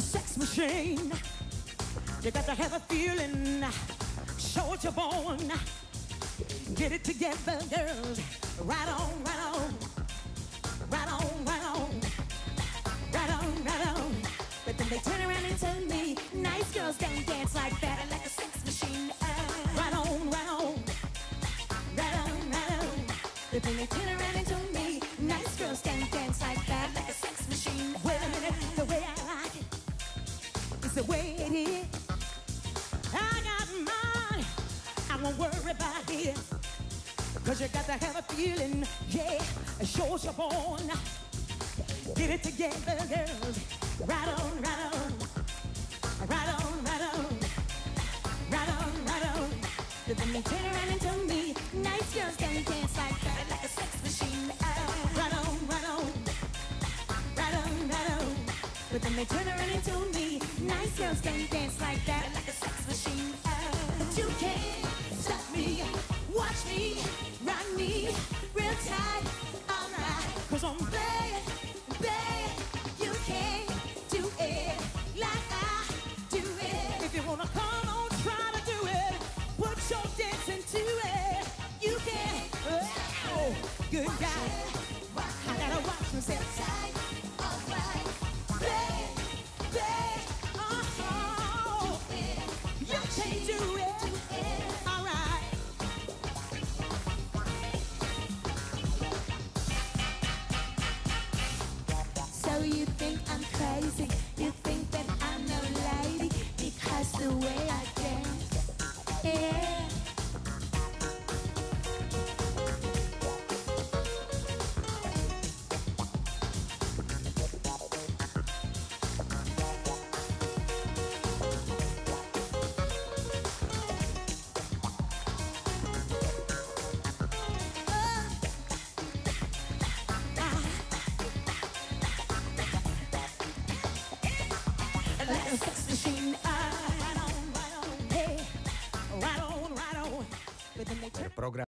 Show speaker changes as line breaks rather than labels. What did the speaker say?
sex machine. You got to have a feeling. Show what you're born. Get it together, girls. Right on, right on. Right on, right on. Right on, right on. But then they turn around and tell me, nice girls don't dance like that. Like a sex machine. Ah. Right on, right on. Right on, right on. But then they turn around and tell me, is the way it is. I got mine. I won't worry about it. Cause you got to have a feeling, yeah, show us you're born. Get it together, girls. Right on, right on. Right on, right on. Right on, right on. But then they turn around and tell me, nice girls don't dance like that, like a sex machine. Ah. Right on, right on. Right on, right on. But then they turn around and tell me, nice girls don't dance like that, You
think I'm crazy? You think that I'm no lady because the way I dance? Yeah.
El programa